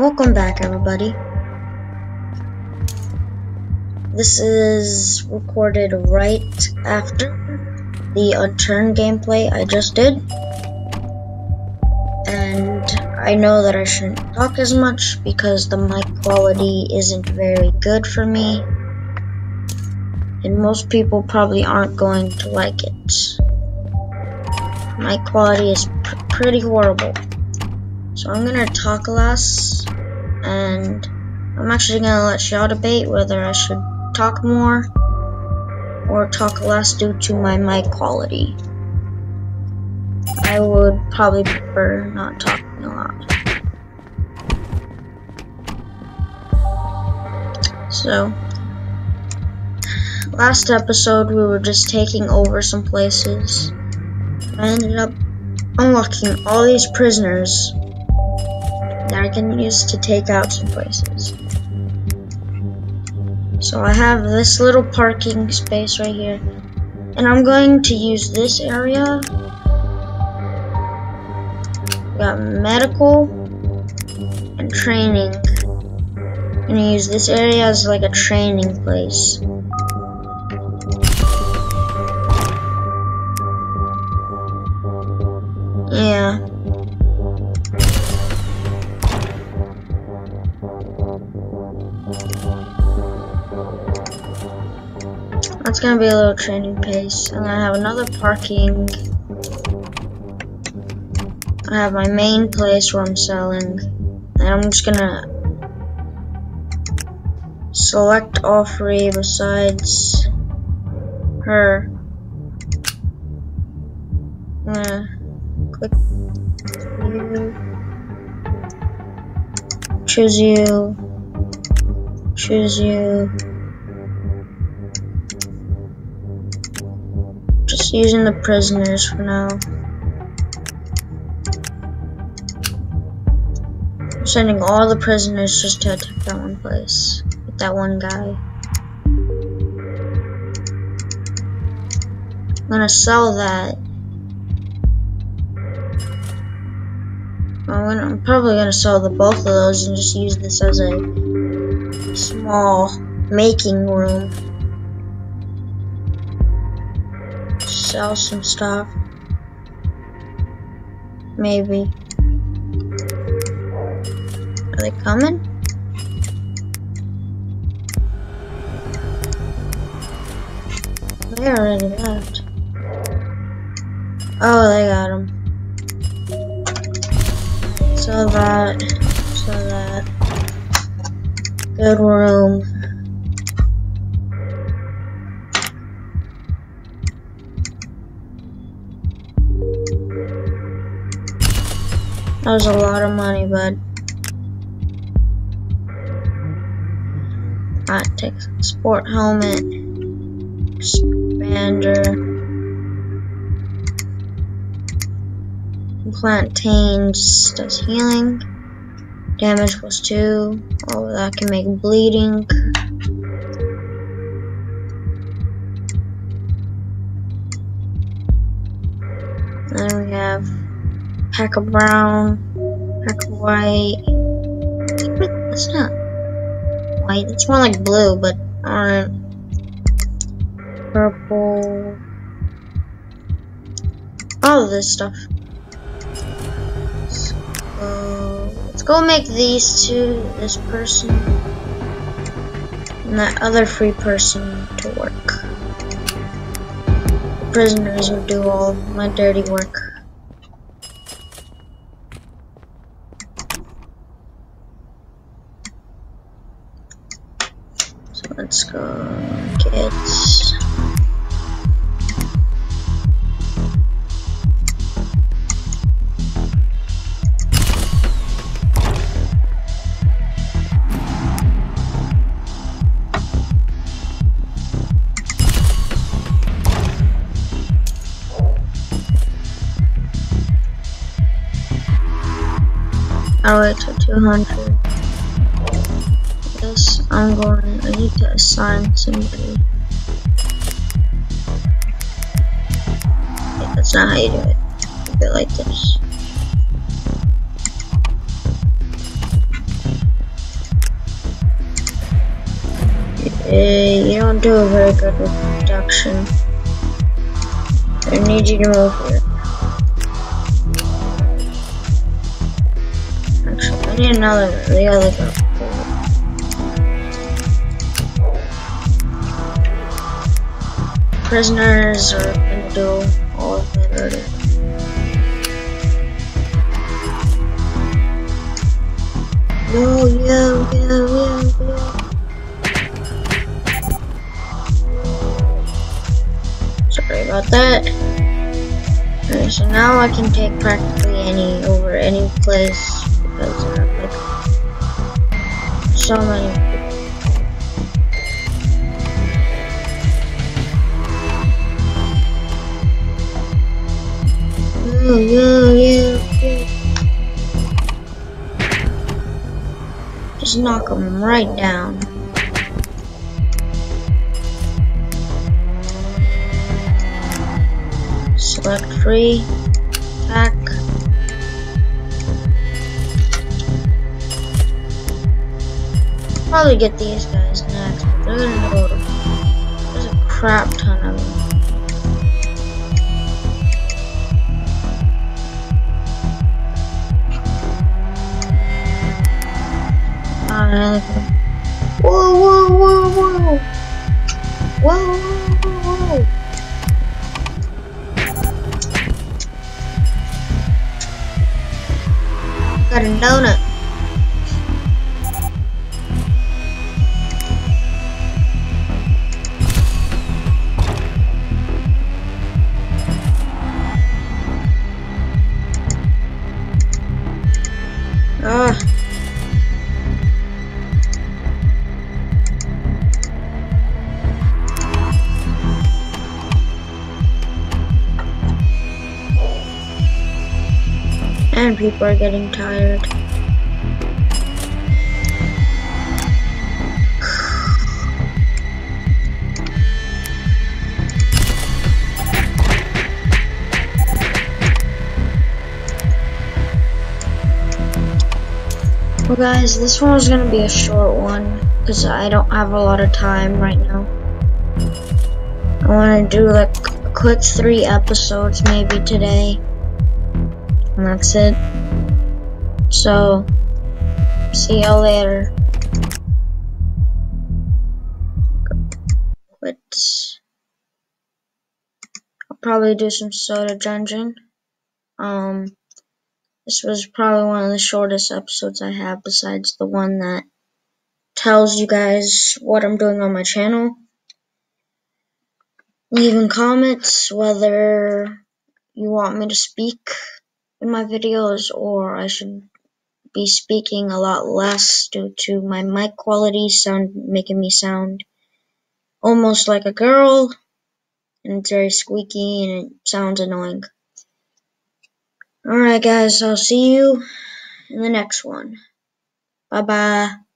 Welcome back, everybody. This is recorded right after the Unturned gameplay I just did. And I know that I shouldn't talk as much because the mic quality isn't very good for me. And most people probably aren't going to like it. Mic quality is pr pretty horrible. So I'm gonna talk less, and I'm actually gonna let y'all debate whether I should talk more or talk less due to my mic quality. I would probably prefer not talking a lot. So, last episode we were just taking over some places. I ended up unlocking all these prisoners that I can use to take out some places. So I have this little parking space right here. And I'm going to use this area. We got medical and training. I'm gonna use this area as like a training place. That's gonna be a little training pace. And I have another parking. I have my main place where I'm selling. And I'm just gonna select all three besides her. I'm gonna click you. Choose you. Choose you. Using the prisoners for now. I'm sending all the prisoners just to attack that one place. With that one guy. I'm gonna sell that. I'm probably gonna sell the both of those and just use this as a small making room. Sell some stuff. Maybe. Are they coming? They already left. Oh, they got them. So that, so that. Good room. That was a lot of money, bud. I take sport helmet, expander, plantains does healing, damage plus two. Oh, that can make bleeding. Then we have pack of brown, pack of white. That's not white. It's more like blue, but orange, purple, all of this stuff. So let's go make these two, this person, and that other free person to work. The prisoners will do all my dirty work. Let's go get I'll wait till 200 this, I'm going, I need to assign somebody. Yeah, that's not how you do it. You Do it like this. Eh, you don't do a very good with production. I need you to move here. Actually, I need another, the other girl. Prisoners are gonna do all of the murder. Yo, yo, yo, yo, yo. Sorry about that. Alright, so now I can take practically any over any place because I have like so many knock them right down. Select free, attack. Probably get these guys next. They're gonna go. There's a crap ton of wow wow wow wow. Wow wow cần đâu nè? And people are getting tired. Well guys, this one was gonna be a short one because I don't have a lot of time right now. I want to do like a quick three episodes maybe today. And that's it. So, see you later. But I'll probably do some soda dungeon. Um, this was probably one of the shortest episodes I have, besides the one that tells you guys what I'm doing on my channel. Leaving comments whether you want me to speak in my videos or I should be speaking a lot less due to my mic quality sound making me sound almost like a girl and it's very squeaky and it sounds annoying. Alright guys, I'll see you in the next one. Bye bye.